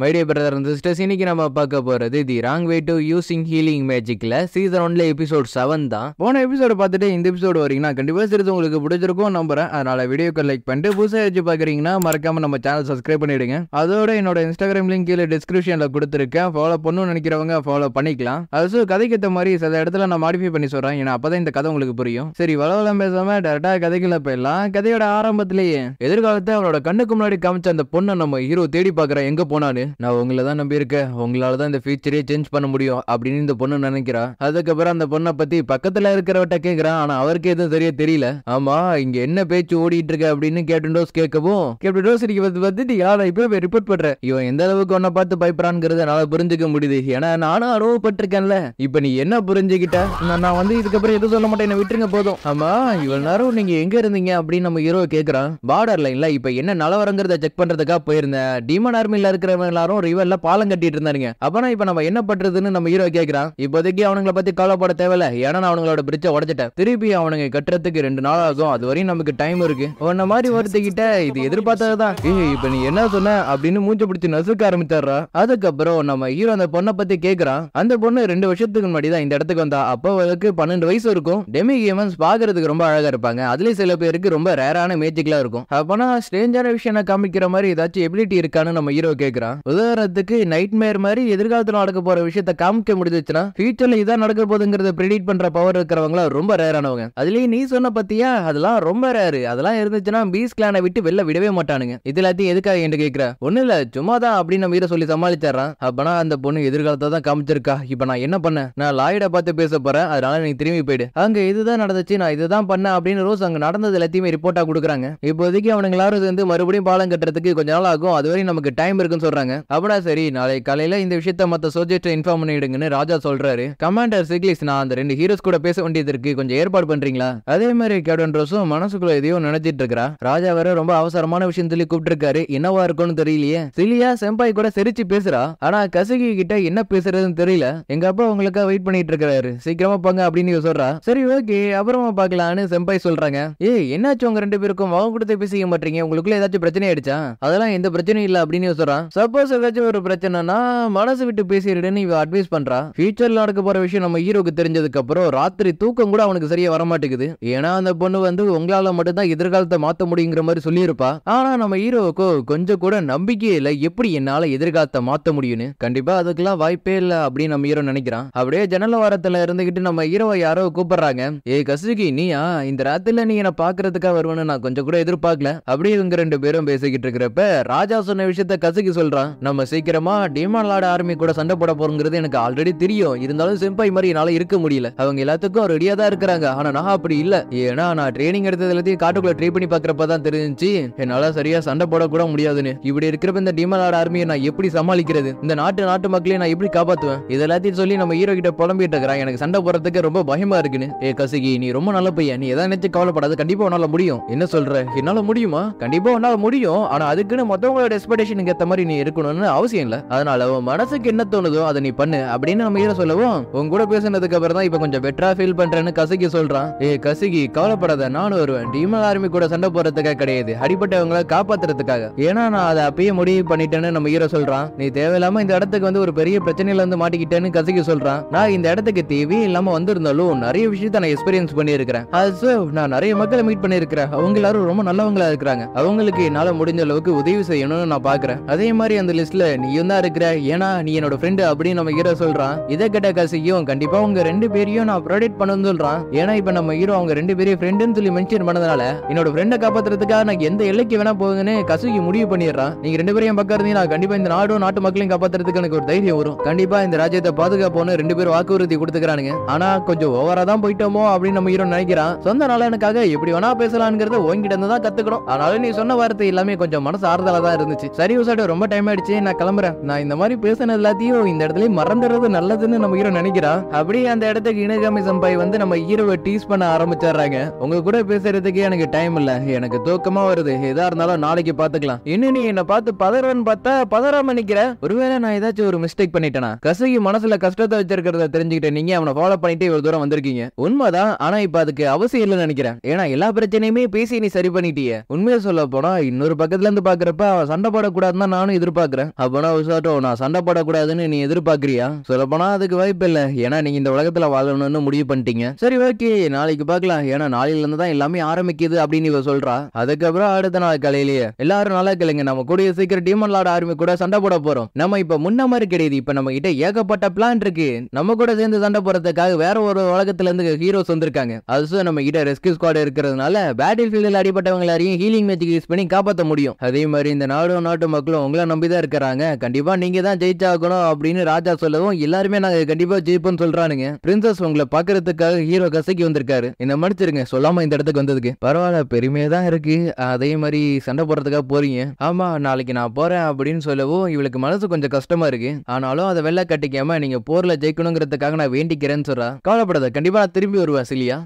My dear brother and sisters இன்னைக்கு நம்ம பார்க்க போறது the wrong way to using healing மேஜிக்ல season ஒன்ல எபிசோட் செவன் தான். போன எபிசோட பார்த்துட்டு இந்த எபிசோடு வரீங்கன்னா கண்டிப்பா சிறிது உங்களுக்கு பிடிச்சிருக்கும் நம்புறேன். அதனால வீடியோக்கு லைக் பண்ணிட்டு புதுசாக வச்சு பாக்குறீங்கன்னா மறக்காம நம்ம சேனல் சப்ஸ்கிரைப் பண்ணிடுங்க. அதோட என்னோட இன்ஸ்டாகிராம் லிங்க் கீழே டிஸ்கிரிப்ஷன்ல கொடுத்துருக்கேன். ஃபாலோ பண்ணணும்னு நினைக்கிறவங்க ஃபாலோ பண்ணிக்கலாம். அது கதைக்கு ஏற்ற மாதிரி சில இடத்துல நான் மாடிஃபை பண்ணி சொல்றேன். ஏன்னா அப்பதான் இந்த கதை உங்களுக்கு புரியும். சரி வளவலம் பேசாம டேரக்டா கதைக்குள்ள போயிடலாம். கதையோட ஆரம்பத்திலேயே எதிர்காலத்தை அவனோட கண்ணுக்கு முன்னாடி காமிச்ச அந்த பொண்ணை நம்ம ஹீரோ தேடி பார்க்குறேன் எங்க போனான்னு? நான் உங்களை தான் நம்பி இருக்கேன் உங்களால தான் இந்த ஃபியூச்சரே சேஞ்ச் பண்ண முடியும் அப்படின்னு இந்த பொண்ணு நினைக்கிறா. அதுக்கப்புறம் அந்த பொண்ணை பத்தி பக்கத்துல இருக்கிறவட்ட கேக்குறான். ஆனா அவருக்கு எதுவும் சரியா தெரியல. ஆமா இங்க என்ன பேச்சு ஓடிட்டு இருக்க அப்படின்னு கேப்டன் டோஸ் கேட்கவும் கேப்டன் டோஸ் இன்னைக்கு பத்தி யாரை இப்ப ரிப்போர்ட் பண்ற? இவன் எந்த அளவுக்கு உன்னை பார்த்து பயப்படுறாங்கிறத என்னால புரிஞ்சுக்க முடியுது. ஏன்னா நானும் அனுபவப்பட்டிருக்கேன்ல. இப்ப நீ என்ன புரிஞ்சுக்கிட்ட? நான் நான் வந்து இதுக்கப்புறம் எதுவும் சொல்ல மாட்டேன். என்ன விட்டுருங்க போதும். ஆமா இவ்வளவு நேரம் நீங்க எங்க இருந்தீங்க அப்படின்னு நம்ம ஹீரோ கேக்குறான். பார்டர் லைன்ல இப்ப என்ன நிலவரங்கிறத செக் பண்றதுக்காக போயிருந்தேன். டிமன் ஆர்மில இருக்கிறவங்க எல்லாரும் ரிவர்ல பாலம் கட்டிட்டு இருந்தாருங்க அப்பனா இப்ப நம்ம என்ன பண்றதுன்னு நம்ம ஹீரோ கேக்குறான். இப்போதைக்கு அவனுங்கள பத்தி கவலைப்பட தேவையில்ல. ஏன்னா நான் அவங்களோட பிரிட்ஜை உடச்சிட்டேன். திருப்பி அவனுங்க கட்டுறதுக்கு ரெண்டு நாள் ஆகும். அது வரையும் நமக்கு டைம் இருக்கு. உன்ன மாதிரி ஒருத்திக்கிட்ட இது எதிர்பார்த்ததுதான். ஏய் இப்ப நீ என்ன சொன்ன? அப்படின்னு மூஞ்ச பிடிச்சி நசுக்க ஆரம்பிச்சாரா அதுக்கப்புறம் நம்ம ஹீரோ அந்த பொண்ணை பத்தி கேக்குறான். அந்த பொண்ணு ரெண்டு வருஷத்துக்கு முன்னாடி தான் இந்த இடத்துக்கு வந்தா. அப்போ அவளுக்கு பன்னெண்டு வயசு இருக்கும். டெமி கேமன்ஸ் பாக்குறதுக்கு ரொம்ப அழகா இருப்பாங்க. அதுலயும் சில பேருக்கு ரொம்ப ரேரான மேஜிக்லாம் இருக்கும். அப்பனா ஸ்ட்ரேஞ்சான விஷயம் காமிக்கிற மாதிரி ஏதாச்சும் எபிலிட்டி இருக்கான்னு நம்ம ஹீரோ கேக்குறான். உதாரணத்துக்கு நைட் மேர் மாதிரி எதிர்காலத்தில் நடக்க போற விஷயத்த காமிக்க முடிஞ்சிச்சுன்னா ஃபியூச்சர்ல இதான் நடக்க போகுதுங்கிறத ப்ரிடிக்ட் பண்ற பவர் இருக்கிறவங்களா ரொம்ப ரேரானவங்க அதுலயும் நீ சொன்ன பத்தியா? அதெல்லாம் ரொம்ப ரேரு அதெல்லாம் இருந்துச்சுன்னா பீஸ் கிளானை விட்டு வெளில விடவே மாட்டானுங்க. இது எல்லாத்தையும் எதுக்காக என்று கேட்கிற ஒண்ணு இல்ல சும்மா தான் அப்படின்னு நம்ம வீர சொல்லி சமாளிச்சிடறான். அப்பனா அந்த பொண்ணு எதிர்காலத்தை தான் காமிச்சிருக்கா. இப்ப நான் என்ன பண்ணேன்? நான் லாயிட பார்த்து பேச போறேன். அதனால நீ திரும்பி போயிடு. அங்க இதுதான் நடந்துச்சு நான் இதுதான் பண்ணேன் அப்படின்னு ரோஸ் அங்க நடந்தது எல்லாத்தையுமே ரிப்போர்ட்டா கொடுக்குறாங்க. இப்போதைக்கு அவனுங்க எல்லாரும் சேர்ந்து மறுபடியும் பாலம் கட்டுறதுக்கு கொஞ்ச நாள் ஆகும். அது வரையும் நமக்கு டைம் இருக்குன்னு சொல்றாங்க. அப்படின்னா சரி நாளை காலையில இந்த விஷயத்த மத்த சோஜெக்ட் இன்ஃபார்ம் பண்ணிடுங்கன்னு ராஜா சொல்றாரு. கமாண்டர் சிக்லிஸ் நான் அந்த ரெண்டு ஹீரோஸ் கூட பேச வேண்டியது இருக்கு கொஞ்சம் ஏற்பாடு பண்றீங்களா? அதே மாதிரி கேப்டன் ரோஸும் மனசுக்குள்ள எதையோ நினைச்சிட்டு இருக்கா ராஜா வேற ரொம்ப அவசரமான விஷயம் சொல்லி கூப்பிட்டு என்னவா இருக்கும்னு தெரியலையே. சிலியா செம்பாய் கூட சிரிச்சு பேசுறா. ஆனா கசகி கிட்ட என்ன பேசுறதுன்னு தெரியல. எங்க அப்பா உங்களுக்கா வெயிட் பண்ணிட்டு இருக்காரு சீக்கிரமா போங்க அப்படின்னு சொல்றா. சரி ஓகே அப்புறமா பாக்கலாம்னு செம்பாய் சொல்றாங்க. ஏய் என்னாச்சு உங்க ரெண்டு பேருக்கும்? அவங்க கூட பேசிக்க மாட்டீங்க. உங்களுக்குள்ள ஏதாச்சும் பிரச்சனை ஆயிடுச்சா? அதெல்லாம் எந்த பிரச்சனையும் இல்ல அப்படின்னு சொல்றான் சப்போஸ் ஏதாச்சும் ஒரு பிரச்சனைனா மனசு விட்டு பேசிடுன்னு இவ அட்வைஸ் பண்றா. ஃபியூச்சர்ல நடக்க போற விஷயம் நம்ம ஹீரோக்கு தெரிஞ்சதுக்கு அப்புறம் ராத்திரி தூக்கம் கூட அவனுக்கு சரியா வர மாட்டேங்குது ஏன்னா அந்த பொண்ணு வந்து உங்களால மட்டும்தான் எதிர்காலத்தை மாத்த முடியுங்கிற மாதிரி சொல்லியிருப்பா. ஆனா நம்ம ஹீரோவுக்கோ கொஞ்சம் கூட நம்பிக்கையே இல்ல. எப்படி என்னால எதிர்காலத்தை மாத்த முடியும்னு? கண்டிப்பா அதுக்கெல்லாம் வாய்ப்பே இல்ல அப்படின்னு நம்ம ஹீரோ நினைக்கிறான். அப்படியே ஜன்னல் வாரத்துல இருந்துகிட்டு நம்ம ஹீரோவை யாரோ கூப்பிடுறாங்க. ஏ கசுகி நீயா? இந்த ராத்திரில நீ என்ன பாக்குறதுக்காக வருவேன்னு நான் கொஞ்சம் கூட எதிர்பார்க்கல. அப்படியே இவங்க ரெண்டு பேரும் பேசிக்கிட்டு இருக்கிறப்ப ராஜா சொன்ன விஷயத்த கசுகி சொல்றான் நம்ம சீக்கிரமா டீமான் லார்ட் ஆர்மி கூட சண்டை போட போறோங்கிறது எனக்கு ஆல்ரெடி தெரியும். இருந்தாலும் செம்பாய் மாதிரி என்னால இருக்க முடியல. அவங்க எல்லாத்துக்கும் ரெடியா தான் இருக்கிறாங்க. ஆனா நான் அப்படி இல்ல. ஏன்னா நான் ட்ரைனிங் எடுத்தது எல்லாத்தையும் காட்டுக்குள்ள ட்ரை பண்ணி பாக்குறப்ப தான் தெரிஞ்சுச்சு. என்னால சரியா சண்டை போட கூட முடியாதுன்னு. இப்படி இருக்கிறப்ப இந்த டீமான் லார்ட் ஆர்மியை நான் எப்படி சமாளிக்கிறது? இந்த நாட்டு நாட்டு மக்களையும் நான் எப்படி காப்பாத்துவேன்? இது எல்லாத்தையும் சொல்லி நம்ம ஹீரோ கிட்ட புலம்பிட்டு இருக்கிறான். எனக்கு சண்டை போறதுக்கு ரொம்ப பயமா இருக்குன்னு. ஏ கசுகி நீ ரொம்ப நல்ல பையன். நீ எதாவது நினைச்சு கவலைப்படாது. கண்டிப்பா உன்னால முடியும். என்ன சொல்ற? என்னால முடியுமா? கண்டிப்பா உன்னால முடியும். ஆனா அதுக்குன்னு மத்தவங்களோட எக்ஸ்பெக்டேஷனுக்கு ஏத்த மாதிரி நீ இருக்க இருக்கணும்னு அவசியம் இல்ல. அதனால உன் மனசுக்கு என்ன தோணுதோ அதை நீ பண்ணு அப்படின்னு நம்ம ஹீரோ சொல்லவும் உன் கூட பேசினதுக்கு அப்புறம் தான் இப்ப கொஞ்சம் பெட்டரா ஃபீல் பண்றேன்னு கசுகி சொல்றான். ஏ கசுகி கவலைப்படாத நானும் வருவேன். டீமல் ஆர்மி கூட சண்டை போறதுக்காக கிடையாது. அடிப்பட்டவங்களை காப்பாத்துறதுக்காக. ஏன்னா நான் அதை அப்பயே முடிவு பண்ணிட்டேன்னு நம்ம ஹீரோ சொல்றான். நீ தேவையில்லாம இந்த இடத்துக்கு வந்து ஒரு பெரிய பிரச்சனையில வந்து மாட்டிக்கிட்டேன்னு கசுகி சொல்றான். நான் இந்த இடத்துக்கு தேவையே இல்லாம வந்திருந்தாலும் நிறைய விஷயத்த நான் எக்ஸ்பீரியன்ஸ் பண்ணியிருக்கிறேன். அது நான் நிறைய மக்களை மீட் பண்ணியிருக்கிறேன். அவங்க எல்லாரும் ரொம்ப நல்லவங்களா இருக்கிறாங்க. அவங்களுக்கு என்னால முடிஞ்ச அளவுக்கு உதவி செய்யணும்னு நான் பாக்குறேன். அதே மாதிரி அந்த லிஸ்ட்ல நீயும் தான் இருக்கிற. ஏன்னா நீ என்னோட ஃப்ரெண்டு அப்படின்னு நம்ம ஹீரோ சொல்றான். இதை கேட்ட கசியும் கண்டிப்பா உங்க ரெண்டு பேரையும் நான் ப்ரொடெக்ட் பண்ணணும்னு சொல்றான். ஏன்னா இப்ப நம்ம ஹீரோ அவங்க ரெண்டு பேரையும் ஃப்ரெண்டுன்னு சொல்லி மென்ஷன் பண்ணதுனால என்னோட ஃப்ரெண்டை காப்பாத்துறதுக்காக நான் எந்த எல்லைக்கு வேணா போகுதுன்னு கசுகி முடிவு பண்ணிடுறான். நீங்க ரெண்டு பேரையும் பக்கம் இருந்தீங்க நான் கண்டிப்பா இந்த நாடும் நாட்டு மக்களையும் காப்பாத்துறதுக்கு எனக்கு ஒரு தைரியம் வரும். கண்டிப்பா இந்த ராஜ்யத்தை பாதுகாப்போன்னு ரெண்டு பேரும் வாக்குறுதி கொடுத்துக்கிறானுங்க. ஆனா கொஞ்சம் ஓவரா தான் போயிட்டோமோ அப்படின்னு நம்ம ஹீரோ நினைக்கிறான். சொந்த நலனுக்காக எப்படி வேணா பேசலாம்ங்கிறத உங்ககிட்ட இருந்து தான் கத்துக்கணும். அதனால நீ சொன்ன வார்த்தை எல்லாமே கொஞ்சம் மனசு ஆறுதலா தான் இருந்துச்சு. சரி உசாட்டு ரொம்ப டைம் ஆயிடுச்சு நான் கிளம்புறேன். நான் இந்த மாதிரி பேசுனது எல்லாத்தையும் இந்த இடத்துல மறந்துடுறது நல்லதுன்னு நம்ம ஹீரோ நினைக்கிறான் அப்படியே அந்த இடத்துக்கு இனகாமி சம்பாய் வந்து நம்ம ஹீரோவை டீஸ் பண்ண ஆரம்பிச்சிடுறாங்க. உங்க கூட பேசுறதுக்கு எனக்கு டைம் இல்ல. எனக்கு தூக்கமா வருது. எதா இருந்தாலும் நாளைக்கு பாத்துக்கலாம். இன்னும் நீ என்ன பார்த்து பதறன்னு பார்த்தா பதறாம நிக்கிற. ஒருவேளை நான் ஏதாச்சும் ஒரு மிஸ்டேக் பண்ணிட்டேனா? கசகி மனசுல கஷ்டத்தை வச்சிருக்கிறத தெரிஞ்சுக்கிட்டு நீங்க அவனை ஃபாலோ பண்ணிட்டு இவ்வளவு தூரம் வந்திருக்கீங்க. உண்மைதான். ஆனா இப்ப அதுக்கு அவசியம் இல்லைன்னு நினைக்கிறேன். ஏன்னா எல்லா பிரச்சனையுமே பேசி நீ சரி பண்ணிட்டியே. உண்மையை சொல்ல போனா இன்னொரு பக்கத்துல இருந்து பாக்குறப்ப அவன் சண்டை போடக்கூடாதுன்னு நானும் எதிர்பார்க்க எதிர்பார்க்குறேன் அப்போனா விசாட்டோ நான் சண்டை போடக்கூடாதுன்னு நீ எதிர்பார்க்குறியா? சொல்லப்போனா அதுக்கு வாய்ப்பு இல்லை. ஏன்னா நீங்க இந்த உலகத்துல வாழணும்னு முடிவு பண்ணிட்டீங்க. சரி ஓகே. நாளைக்கு பார்க்கலாம். ஏன்னா நாளையிலேருந்து தான் எல்லாமே ஆரம்பிக்குது அப்படின்னு இவ சொல்றா. அதுக்கப்புறம் அடுத்த நாள் காலையிலேயே எல்லாரும் நல்லா கேளுங்க. நம்ம கூடிய சீக்கிரம் டீமன் லார்ட் ஆர்மி கூட சண்டை போட போறோம். நம்ம இப்போ முன்ன மாதிரி கிடையாது. இப்ப நம்ம கிட்ட ஏகப்பட்ட பிளான் இருக்கு. நம்ம கூட சேர்ந்து சண்டை போகிறதுக்காக வேற ஒரு உலகத்துல இருந்து ஹீரோஸ் வந்திருக்காங்க. அது நம்ம கிட்ட ரெஸ்கியூ ஸ்குவாட் இருக்கிறதுனால பேட்டில் ஃபீல்டில் அடிபட்டவங்க எல்லாரையும் ஹீலிங் மேஜிக் யூஸ் பண்ணி காப்பாற்ற முடியும். அதே மாதிரி இந்த நாடும் நாட்டு மக்களும் உங்களை நம்பி தான் இருக்கிறாங்க. கண்டிப்பா நீங்க தான் ஜெயிச்சாகணும் அப்படின்னு ராஜா சொல்லவும் எல்லாருமே நாங்க கண்டிப்பா ஜெயிப்போம்னு சொல்றானுங்க. பிரின்சஸ் உங்களை பாக்குறதுக்காக ஹீரோ கசக்கி வந்திருக்காரு. இந்த மன்னிச்சிருங்க சொல்லாம இந்த இடத்துக்கு வந்ததுக்கு. பரவாயில்ல பெருமையா தான் இருக்கு. அதே மாதிரி சண்டை போடுறதுக்காக போறீங்க. ஆமா நாளைக்கு நான் போறேன் அப்படின்னு சொல்லவும் இவளுக்கு மனசு கொஞ்சம் கஷ்டமா இருக்கு. ஆனாலும் அதை வெள்ள கட்டிக்காம நீங்க போர்ல ஜெயிக்கணுங்கிறதுக்காக நான் வேண்டிக்கிறேன்னு சொல்றா. கவலைப்படாத கண்டிப்பா நான் திரும்பி வருவேன் சிலியா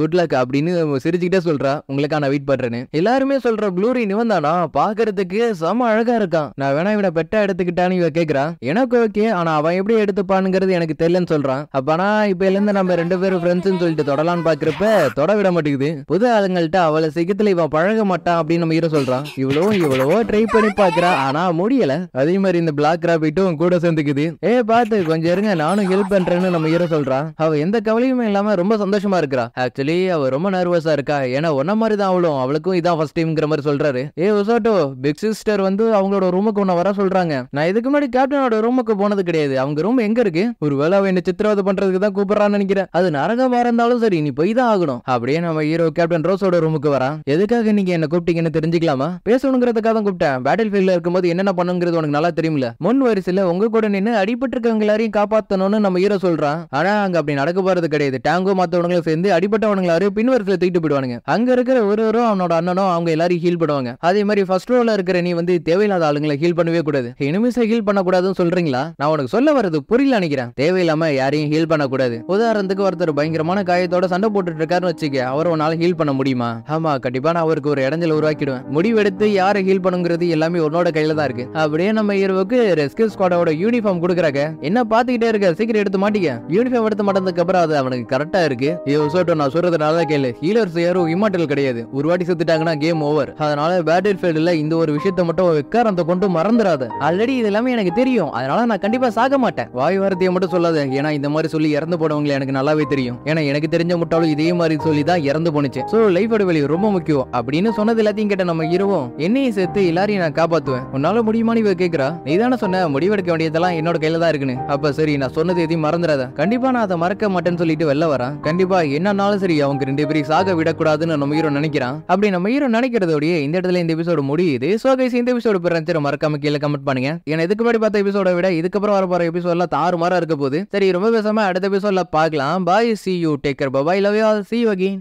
குட் லக் அப்படின்னு சிரிச்சுக்கிட்டே சொல்றா. உங்களுக்கான நான் வெயிட் பண்றேன்னு. எல்லாருமே சொல்ற ப்ளூரி நிவந்தானா பாக்குறதுக்கு செம அழகா இருக்கான். நான் வேணா இவனை பெட்டா எடுத்துக்கிட்டான்னு இவ கேக்குறா? எனக்கு ஓகே ஆனா அவன் எப்படி எடுத்துப்பானுங்கிறது எனக்கு தெரியலன்னு சொல்றான். அப்பனா இப்ப இருந்து நம்ம ரெண்டு பேரும் ஃப்ரெண்ட்ஸ்னு சொல்லிட்டு தொடலான்னு பாக்குறப்ப தொட விட மாட்டேங்குது. புது ஆளுங்கள்ட்ட அவளை சீக்கிரத்துல இவன் பழக மாட்டான் அப்படின்னு நம்ம ஹீரோ சொல்றான். இவ்வளோ இவ்வளவோ ட்ரை பண்ணி பாக்குறா ஆனா முடியல. அதே மாதிரி இந்த பிளாக் ராபிட்டும் கூட சேர்ந்துக்குது. ஏ பாத்து கொஞ்சம் இருங்க நானும் ஹெல்ப் பண்றேன்னு நம்ம ஹீரோ சொல்றான். அவ எந்த கவலையுமே இல்லாம ரொம்ப சந்தோஷமா இருக்கிறா. ஆக்சுவலி அவ ரொம்ப நர்வஸா இருக்கா. ஏன்னா ஒன்ன மாதிரி தான் அவளும். அவளுக்கும் இதான் ஃபர்ஸ்ட் டைம்ங்கிற மாதிரி சொல்றாரு. ஏ உசாட்டோ பிக் சிஸ்டர் வந்து அவங்களோட ரூமுக்கு உன்ன வர சொல்றாங்க. நான் இதுக்கு முன்னாடி கேப்டனோட ரூமுக்கு போனது கிடையாது. அவங்க ரூம் எங்க இருக்கு? ஒருவேளை அவன் என்ன சித்திரவதை பண்றதுக்கு தான் கூப்பிடுறான்னு நினைக்கிறேன். அது நரகமா இருந்தாலும் சரி நீ போய் தான் ஆகணும். அப்படியே நம்ம ஹீரோ கேப்டன் ரோஸோட ரூமுக்கு வரான். எதுக்காக நீங்க என்ன கூப்பிட்டீங்கன்னு தெரிஞ்சுக்கலாமா? பேசணுங்கிறதுக்காக தான் கூப்பிட்டேன். பேட்டில் ஃபீல்ட்ல இருக்கும்போது என்னென்ன பண்ணுங்கிறது உனக்கு நல்லா தெரியும்ல. முன் வரிசையில உங்க கூட நின்று அடிபட்டு இருக்கவங்க எல்லாரையும் காப்பாத்தணும்னு நம்ம ஹீரோ சொல்றான். ஆனா அங்க அப்படி நடக்க போறது கிடையாது. டேங்கோ மத்தவங்களும் சேர்ந்து அடிப்பட்டவனுங்க எல்லாரும் பின் வரிசையில தூக்கிட்டு போயிடுவானுங்க. அங்க இருக்கிற ஒருவரும் அவனோட அண்ணனும் அவங்க எல்லாரையும் ஹீல் பண்ணுவாங்க. அதே மாதிரி ஃபர்ஸ்ட் ரோல இருக்கிற நீ வந்து தேவையில்லாத ஆளுங்களை ஹீல் பண்ணவே கூடாது. எனிமிஸை ஹீல் பண்ணக்கூடாதுன்னு சொல்றீங்களா? நான் உனக்கு சொல்ல வரது புரியல நினைக்கிறேன். தேவையில்லாம யாரையும் ஹீல் பண்ணக்கூடாது. உதாரணத்துக்கு ஒருத்தர் பயங்கரமான காயத்தோட சண்டை போட்டுட்டு இருக்காருன்னு வச்சுக்க அவர் உன்னால ஹீல் பண்ண முடியுமா? ஆமா கண்டிப்பா நான் அவருக்கு ஒரு இடைஞ்சல் உருவாக்கிடுவேன். முடிவெடுத்து யாரை ஹீல் பண்ணுங்கிறது எல்லாமே உன்னோட கையில தான் இருக்கு. அப்படியே நம்ம ஹீரோவுக்கு ரெஸ்கியூ ஸ்குவாடோட யூனிஃபார்ம் கொடுக்குறாங்க. என்ன பாத்துக்கிட்டே இருக்க சீக்கிரம் எடுத்து மாட்டிக்க. யூனிஃபார்ம் எடுத்து மாட்டதுக்கு அப்புறம் அது அவனுக்கு கரெக்டா இருக்கு. ஐயோ சோட்டோ நான் சொல்றது நல்லா கேளு. ஹீலர்ஸ் யாரும் இம்மாட்டல் கிடையாது. ஒரு வாட்டி செத்துட்டாங்கன்னா கேம் ஓவர் அதனால பேட்டில் ஃபீல்டுல இந்த ஒரு விஷயத்த மட்டும் விக்காரத்தை கொண்டு மறந்துடாத ஆல்ரெடி இது எல்லாமே எனக்கு தெரியும். அதனால நான் கண்டிப்பா சாக மாட்டேன். வாய் வார்த்தையை மட்டும் சொல்லாத. ஏன்னா இந்த மாதிரி சொல்லி இறந்து போனவங்களை எனக்கு நல்லாவே தெரியும். ஏன்னா எனக்கு தெரிஞ்ச முட்டாளும் இதே மாதிரி சொல்லி தான் இறந்து போனுச்சு சோ லைஃபோட வெளி ரொம்ப முக்கியம். அப்படின்னு சொன்னது எல்லாத்தையும் கேட்ட நம்ம இருவோம். என்னையும் சேர்த்து எல்லாரையும் நான் காப்பாத்துவேன். உன்னால முடியுமான்னு இவ கேக்குறா? நீ தானே சொன்ன முடிவெடுக்க வேண்டியதெல்லாம் என்னோட கையில தான் இருக்குன்னு. அப்ப சரி நான் சொன்னது எதையும் மறந்துடாத. கண்டிப்பா நான் அதை மறக்க மாட்டேன்னு சொல்லிட்டு வெளில வரேன். கண்டிப்பா என்னன்னாலும் சரி அவங்க ரெண்டு பேரையும் சாக விடக்கூடாதுன்னு நம்ம ஹீரோ நினைக்கிறான். அப்படி நம்ம ஹீரோ நினைக்கிறதோடய இந்த இடத்துல இந்த எபிசோடு முடியுது. சோ கைஸ் இந்த எபிசோடு பிறகு மறக்காம கீழே கமெண்ட் பண்ணுங்க. ஏன்னா இதுக்கு முன்னாடி பார்த்த எபிசோட விட இதுக்கப்புறம் வர போற எபிசோட்லாம் தாறு மாறா இருக்க போகுது. சரி ரொம்ப பேசாம அடுத்த எபிசோட்ல பார்க்கலாம். Bye see you take care bye bye love you all see you again